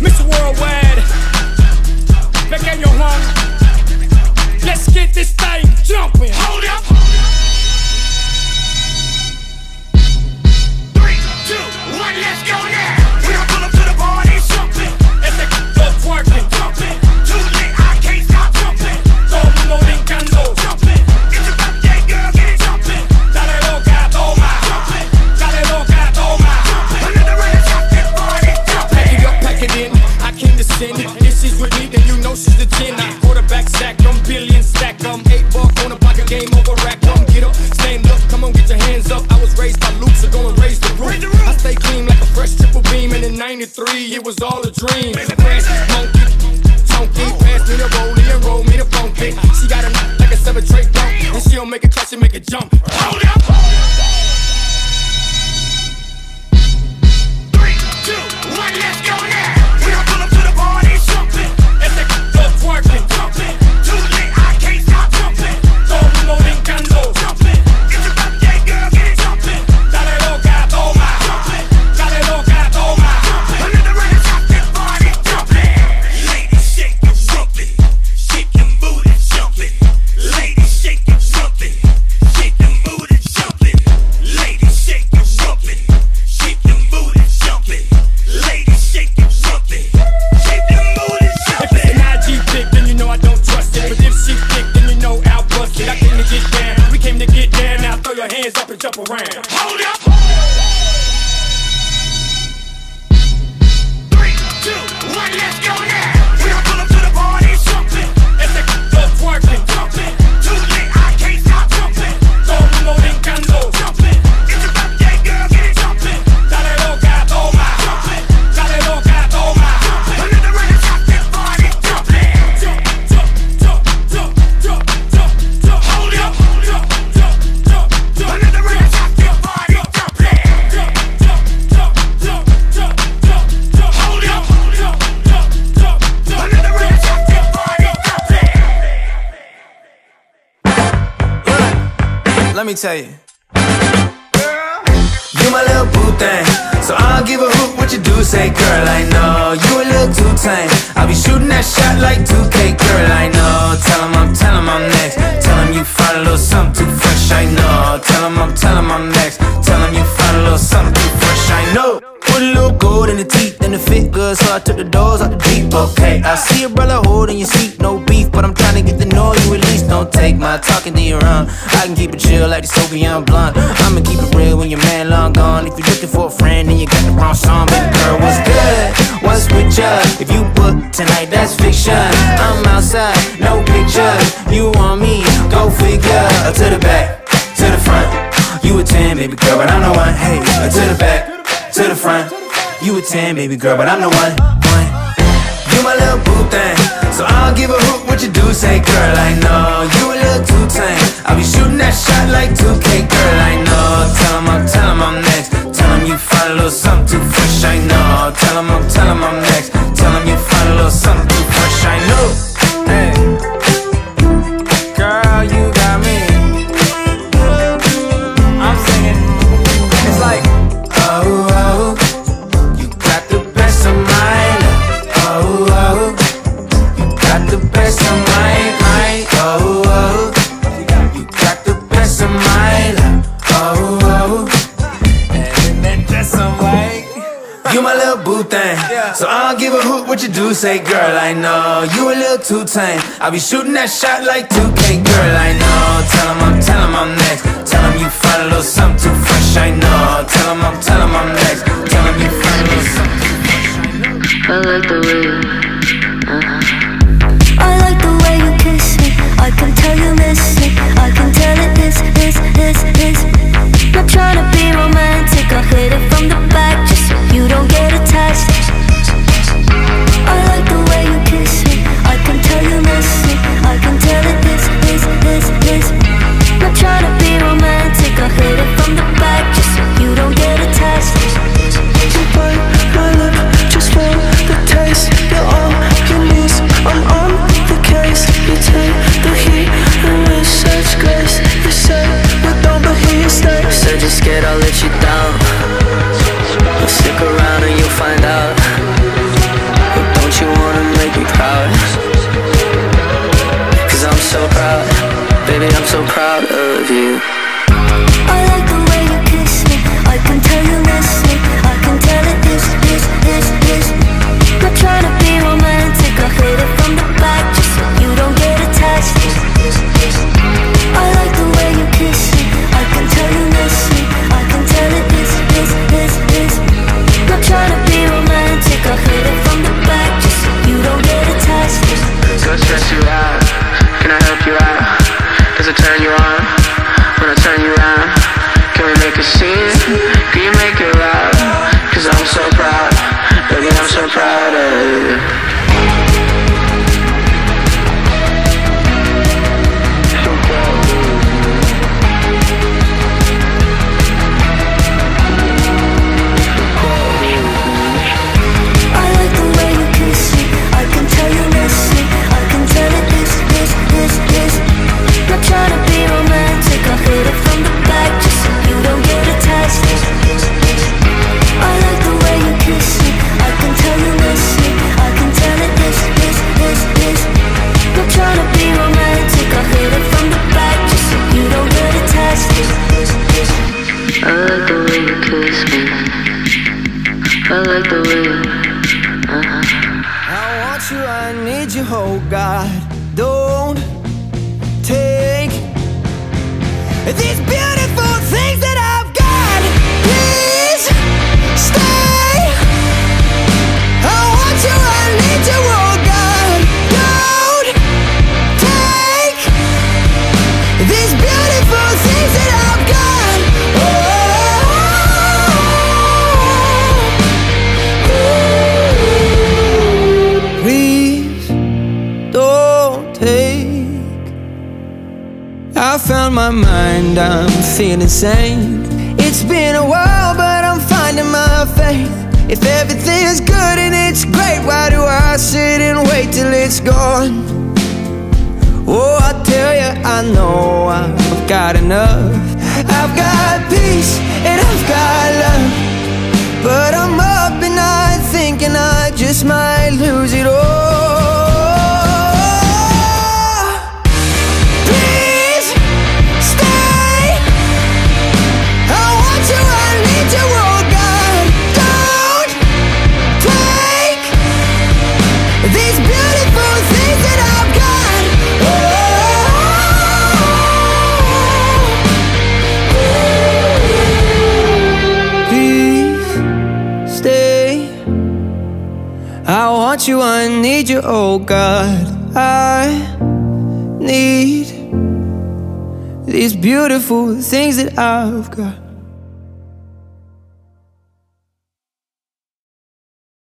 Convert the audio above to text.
Mr. Worldwide. Pequeño Juan. Let's get this thing jumping. Hold up. Was all a dream. Crash, monkey, tonky, pass me the rollie and roll me the funky. She got a like a seven tray bump, and she don't make it clutch and make it jump. Hold up! Three, two, one, let's go now. Around. Let me tell you. Girl, You my little boo thing. So I don't give a hoot what you do, say, girl, I know. You a little too tame. I'll be shooting that shot like 2K, girl, I know. Tell him I'm, tell him I'm next. Tell him you find a little something too fresh, I know. Tell him I'm, tell him I'm next. Tell him you find a little something too fresh, I know. Put a little gold in the teeth and the fit good, so I took the doors out the deep. Okay, I see a brother holding your seat, no beef, but I'm trying to get Don't take my talking to your own. I can keep it chill like the Soviet blunt. I'ma keep it real when your man long gone. If you're looking for a friend, then you got the wrong song. Baby girl, what's good? What's with ya? If you book tonight, that's fiction. I'm outside, no pictures. You want me? Go figure. To the back, to the front. You a 10, baby girl, but I'm the one. Hey, to the back, to the front. You a 10, baby girl, but I'm the one. one. You my little boo thing. So I don't give a hoot what you do, say, girl, I know. You a little too tame. I'll be shooting that shot like 2K, girl, I know. Tell him I'm, tell him I'm next. Tell him you find a little something too fresh, I know. Tell him I'm, tell him I'm next. So I don't give a hoot what you do, say, girl, I know. You a little too tame. I'll be shooting that shot like 2K, girl, I know. scene Can you make it loud? Cause I'm so proud. Baby, I'm so proud of you. I like the way uh -huh. I want you, I need you, oh God Don't take These beautiful things that I on my mind, I'm feeling sane It's been a while, but I'm finding my faith. If everything's good and it's great, why do I sit and wait till it's gone? Oh, I tell you, I know I've got enough. I've got peace and I've got I want you, I need you, oh God. I need these beautiful things that I've got.